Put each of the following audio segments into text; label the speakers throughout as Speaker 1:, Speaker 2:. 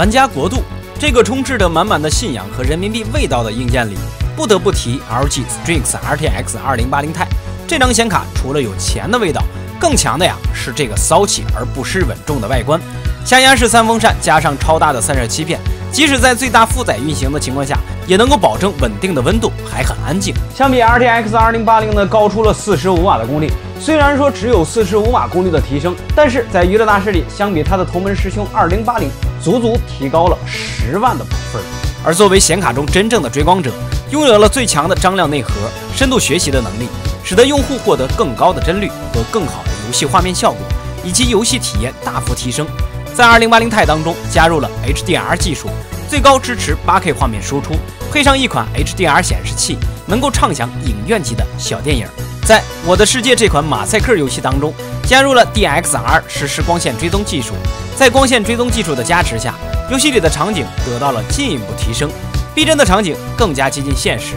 Speaker 1: 玩家国度这个充斥着满满的信仰和人民币味道的硬件里，不得不提 LG Strix RTX 2080 Ti。这张显卡除了有钱的味道，更强的呀是这个骚气而不失稳重的外观。下压式三风扇加上超大的散热欺片，即使在最大负载运行的情况下，也能够保证稳定的温度，还很安静。相比 RTX 2080呢，高出了四十五瓦的功率。虽然说只有四十五瓦功率的提升，但是在娱乐大师里，相比它的同门师兄2080，足足提高了十万的跑分。而作为显卡中真正的追光者，拥有了最强的张量内核、深度学习的能力。使得用户获得更高的帧率和更好的游戏画面效果，以及游戏体验大幅提升。在2080 Ti 当中加入了 HDR 技术，最高支持 8K 画面输出，配上一款 HDR 显示器，能够畅享影院级的小电影。在我的世界这款马赛克游戏当中，加入了 DXR 实时光线追踪技术，在光线追踪技术的加持下，游戏里的场景得到了进一步提升，逼真的场景更加接近现实，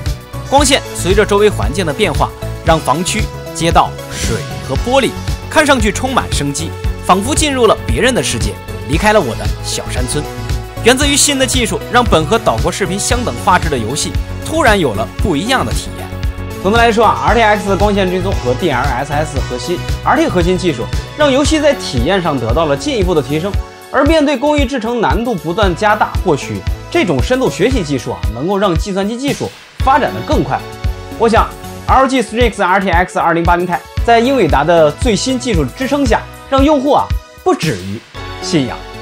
Speaker 1: 光线随着周围环境的变化。让房区、街道、水和玻璃看上去充满生机，仿佛进入了别人的世界，离开了我的小山村。源自于新的技术，让本和岛国视频相等画质的游戏突然有了不一样的体验。总的来说啊，RTX 光线追踪和 DLSS 核心 RT 核心技术，让游戏在体验上得到了进一步的提升。而面对工艺制成难度不断加大，或许这种深度学习技术啊，能够让计算机技术发展的更快。我想。LG Strix RTX 2080 Ti 在英伟达的最新技术支撑下，让用户啊不止于信仰。